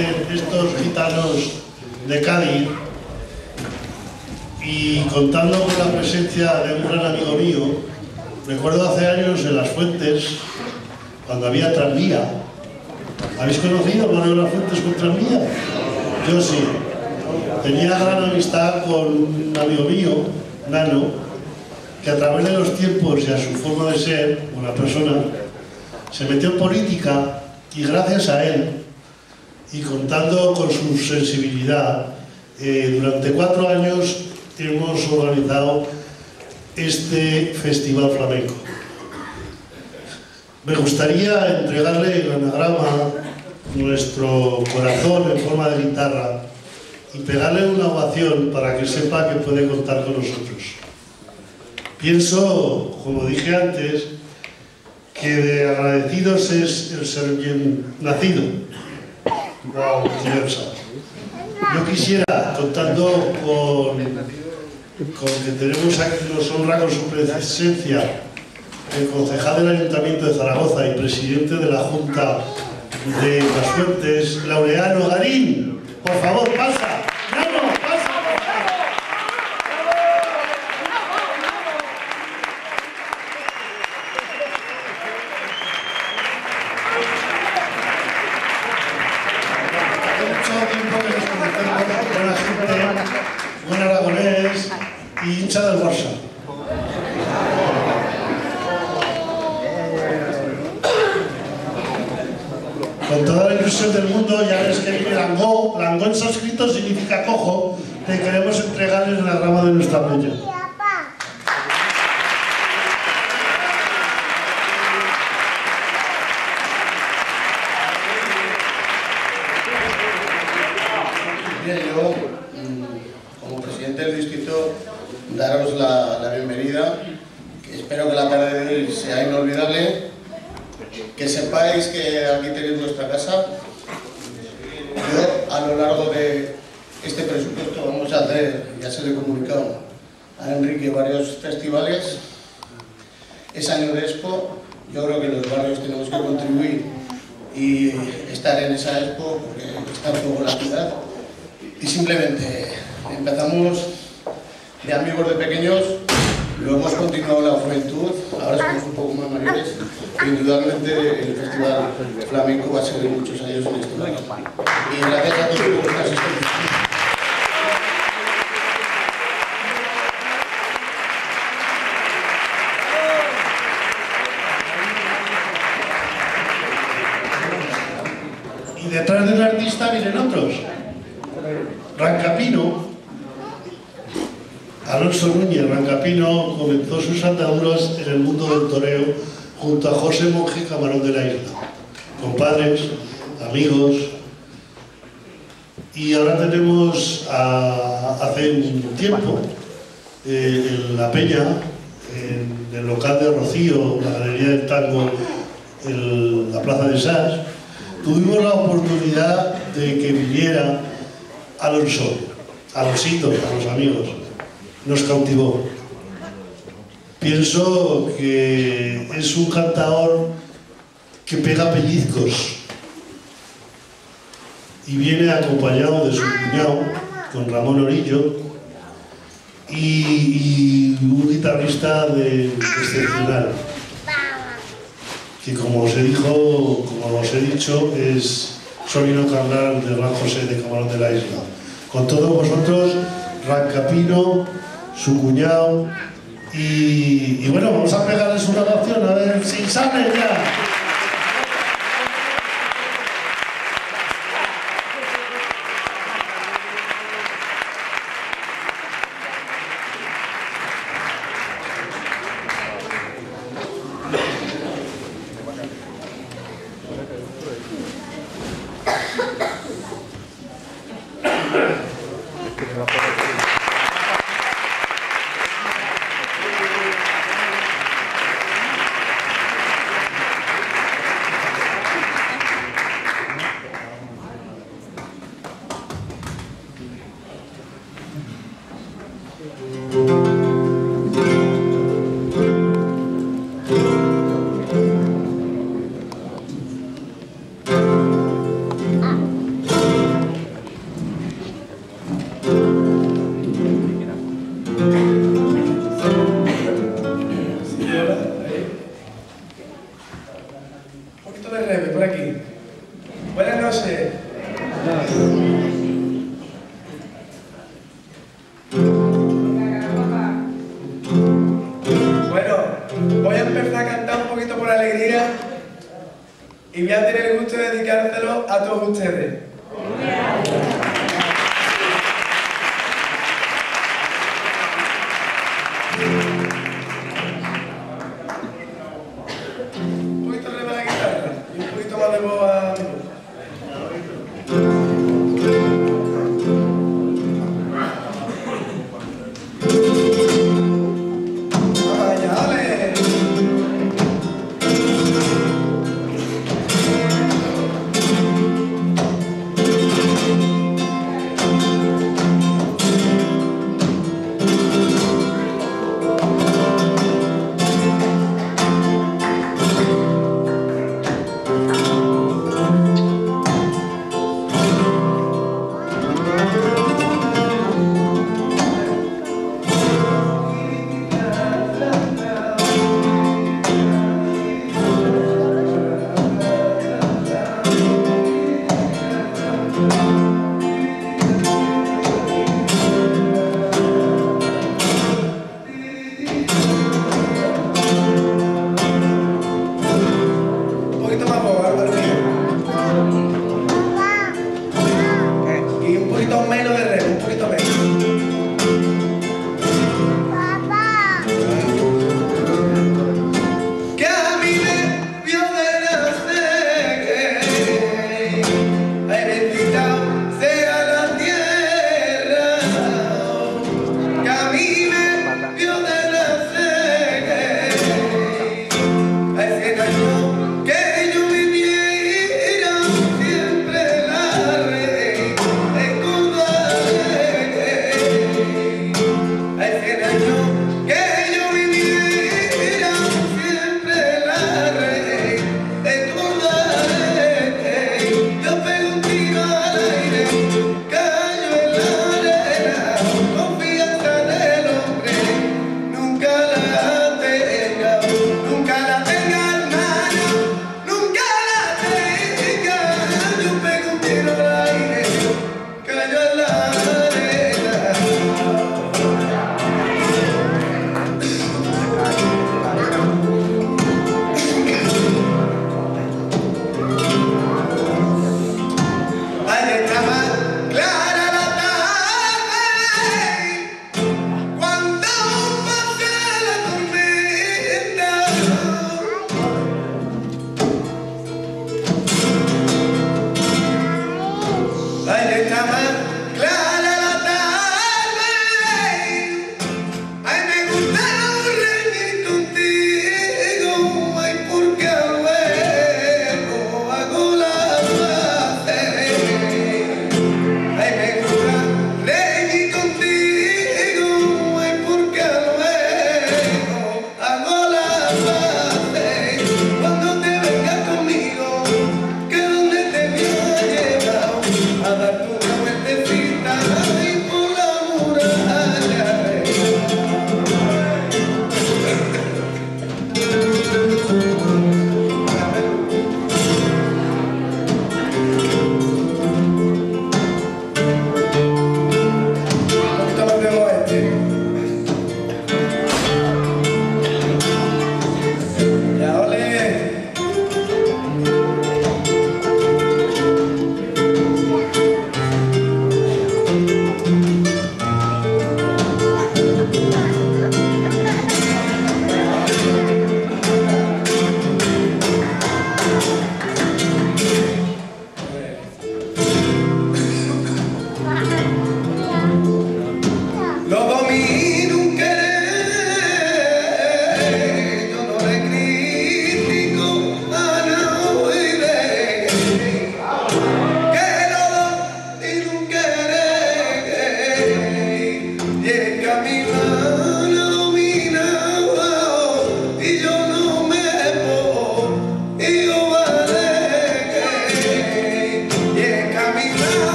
estos gitanos de Cádiz y contando con la presencia de un gran amigo mío, recuerdo hace años en Las Fuentes, cuando había tranvía. ¿Habéis conocido Manuel Las Fuentes con tranvía? Yo sí. Tenía gran amistad con un amigo mío, Nano, que a través de los tiempos y a su forma de ser, una persona, se metió en política y gracias a él, y contando con su sensibilidad, eh, durante cuatro años hemos organizado este Festival Flamenco. Me gustaría entregarle el anagrama, nuestro corazón en forma de guitarra, y pegarle una ovación para que sepa que puede contar con nosotros. Pienso, como dije antes, que de agradecidos es el ser bien nacido. Wow, Yo quisiera, contando con, con que tenemos aquí, nos honra con su presencia, el concejal del Ayuntamiento de Zaragoza y presidente de la Junta de las Fuentes, Laureano Garín. Por favor, pasa. tenemos que contribuir y estar en esa expo porque está en fuego la ciudad. Y simplemente empezamos de amigos de pequeños, lo hemos continuado la juventud, ahora somos un poco más mayores, e indudablemente el Festival Flamenco va a ser muchos años en historia. Y gracias a todos por la asistencia. detrás del artista vienen otros. Rancapino, Alonso Núñez. Rancapino comenzó sus andaduras en el mundo del toreo junto a José Monje Camarón de la Isla, compadres, amigos, y ahora tenemos a, hace un tiempo eh, en La Peña, en el local de Rocío, la Galería del Tango, la Plaza de Sars, tuvimos la oportunidad de que viniera Alonso, a los hitos, a los amigos. Nos cautivó. Pienso que es un cantador que pega pellizcos y viene acompañado de su cuñado, con Ramón Orillo, y, y un guitarrista de, excepcional que como os he dicho, como os he dicho, es Solino un canal de Juan José de Camarón de la Isla. Con todos vosotros, Rancapino, su cuñado, y, y bueno, vamos a pegarles una canción a ver si sale ya.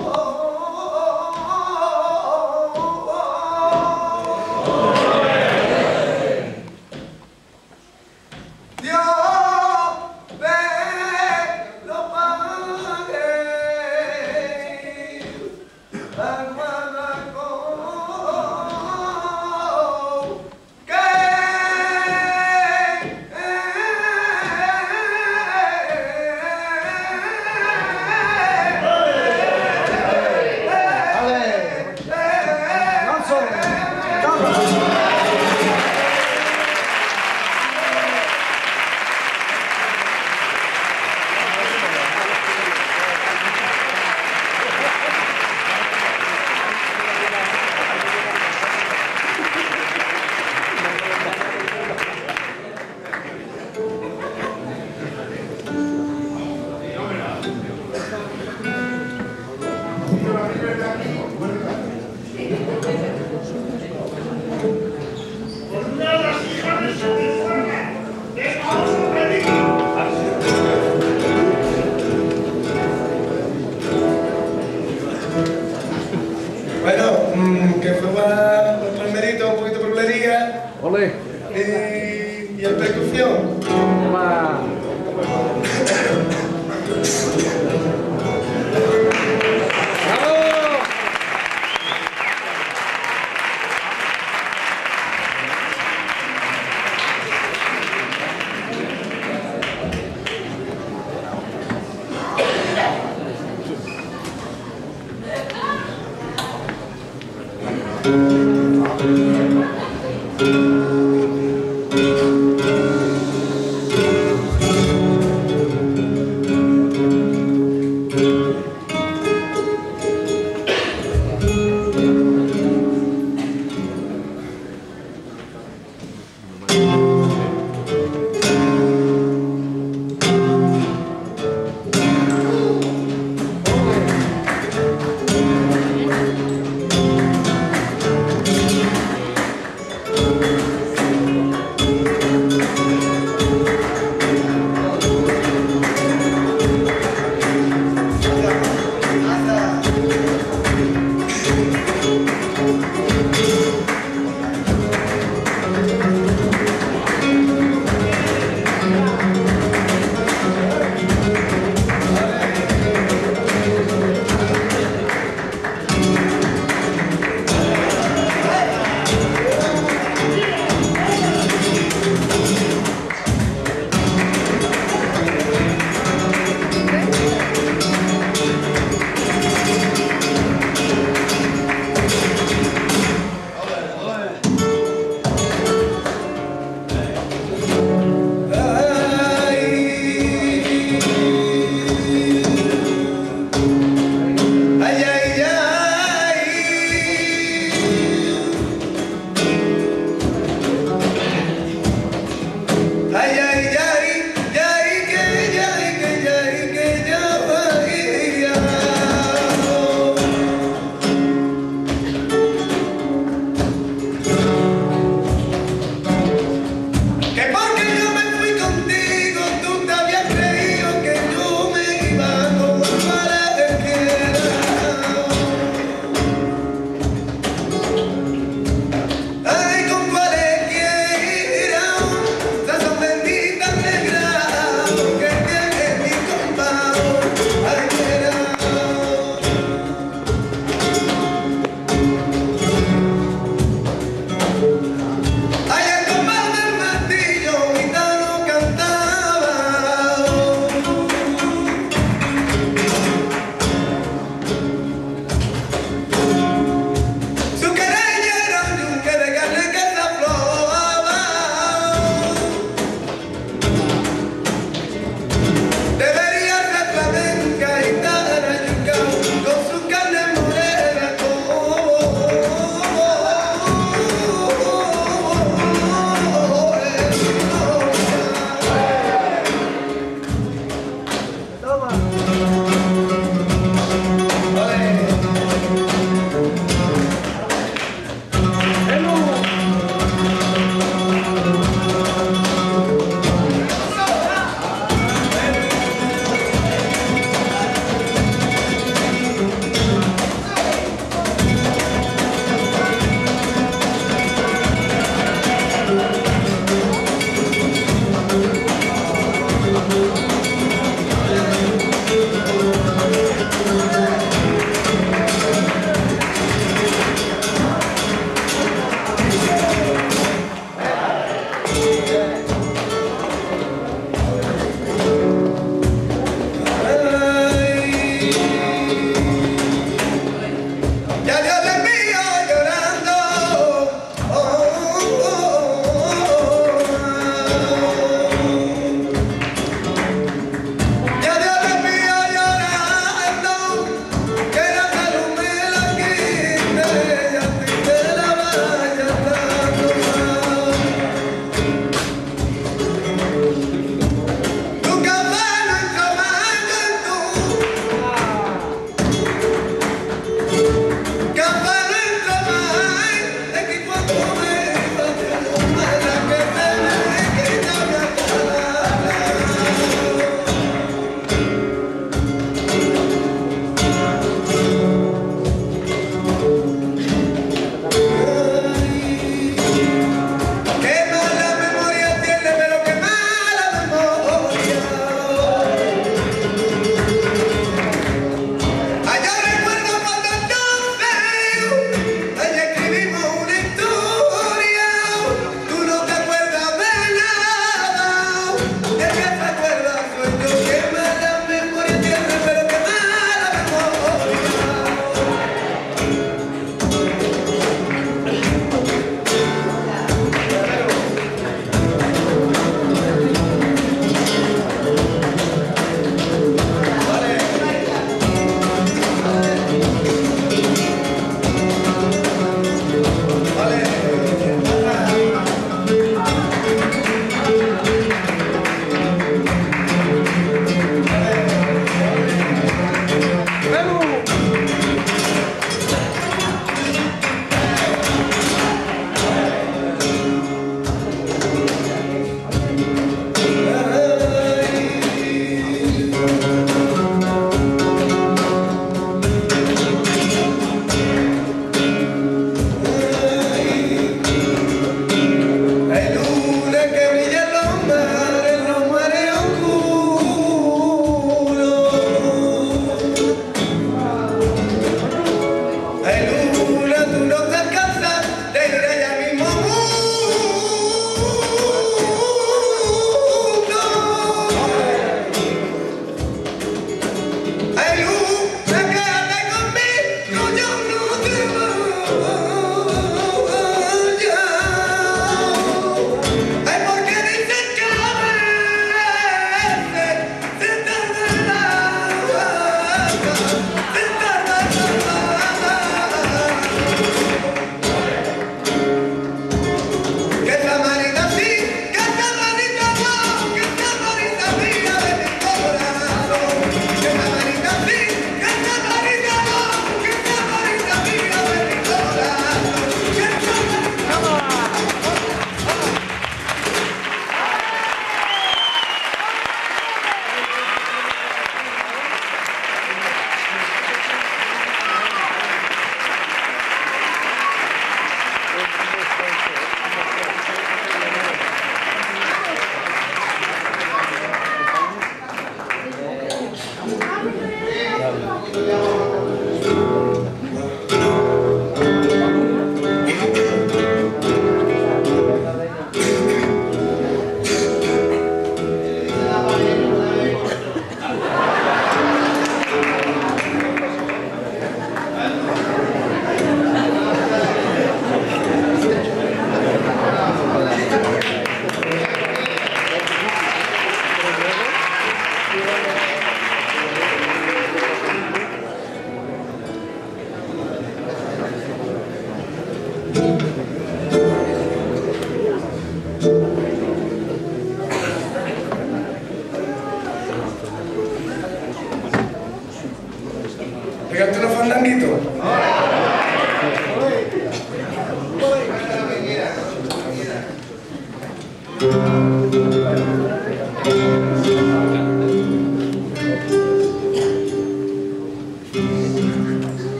oh. uno para los palmeritos, un poquito de perlería. Ole. Eh, y a percusión.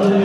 Bien.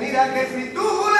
Mira que si tú